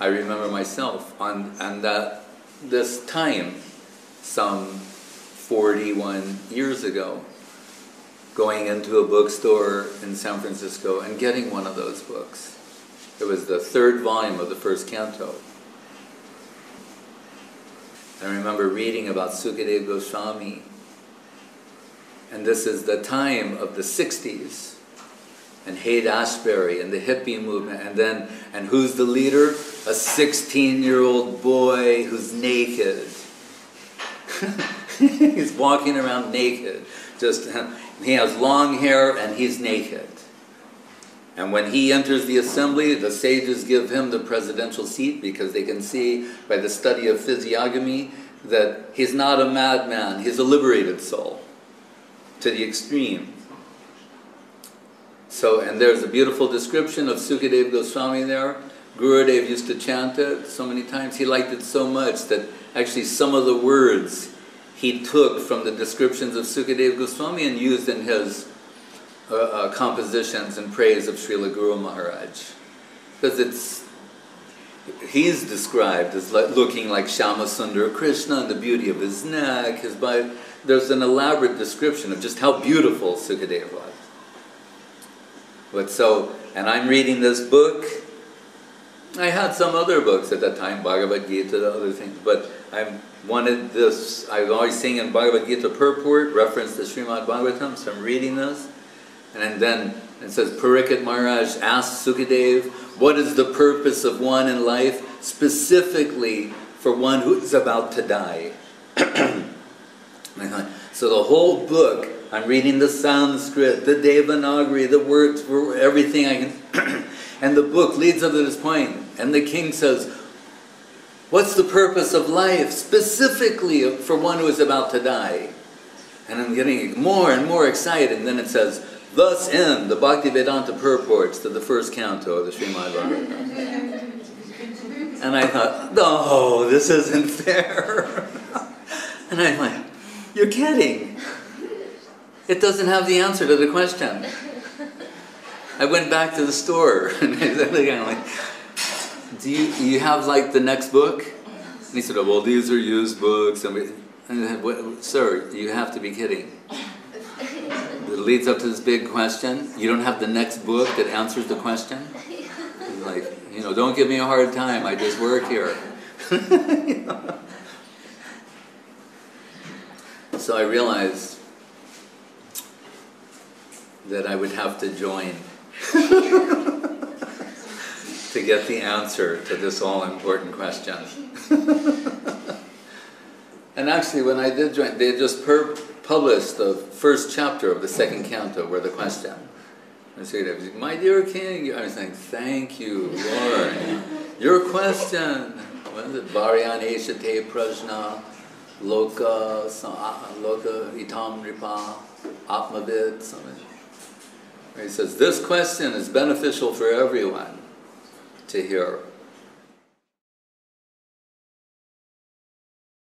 I remember myself on, on that, this time, some 41 years ago, going into a bookstore in San Francisco and getting one of those books. It was the third volume of the first canto. I remember reading about Sukadeva Goswami, and this is the time of the 60s, and Haight Ashbury and the hippie movement, and then, and who's the leader? A 16 year old boy who's naked. he's walking around naked. Just, uh, he has long hair and he's naked. And when he enters the assembly, the sages give him the presidential seat because they can see by the study of physiognomy that he's not a madman, he's a liberated soul to the extreme. So, and there's a beautiful description of Sukadev Goswami there. Gurudev used to chant it so many times. He liked it so much that actually some of the words he took from the descriptions of Sukadev Goswami and used in his uh, uh, compositions in praise of Srila Guru Maharaj. Because it's, he's described as looking like Shyamasundara Krishna and the beauty of his neck, his body. There's an elaborate description of just how beautiful Sukadeva was. But so, and I'm reading this book. I had some other books at that time, Bhagavad Gita, the other things, but I wanted this, I was always seeing in Bhagavad Gita purport, reference to Srimad Bhagavatam, so I'm reading this. And then it says, Parikshit Maharaj asked Sukadev, what is the purpose of one in life, specifically for one who is about to die? so the whole book, I'm reading the Sanskrit, the Devanagari, the words, for everything I can, and the book leads up to this point, and the king says, What's the purpose of life, specifically for one who is about to die? And I'm getting more and more excited, and then it says, Thus end the Bhaktivedanta purports to the first canto of the Srimad Bhagavatam. and I thought, no, this isn't fair. and I'm like, you're kidding. It doesn't have the answer to the question. I went back to the store and I said, like, do you, you have like the next book? And he said, oh, well, these are used books. And I said, sir, you have to be kidding It leads up to this big question. You don't have the next book that answers the question. like, you know, don't give me a hard time. I just work here. so I realized that I would have to join to get the answer to this all important question. and actually, when I did join, they just per published the first chapter of the second canto where the question. I said, my dear king, I was saying, thank you, Lord. Your question, what is it? Varyan Eshate Prajna, Loka, uh, Loka Itam Ripa, Atmavid, something. He says, this question is beneficial for everyone to hear.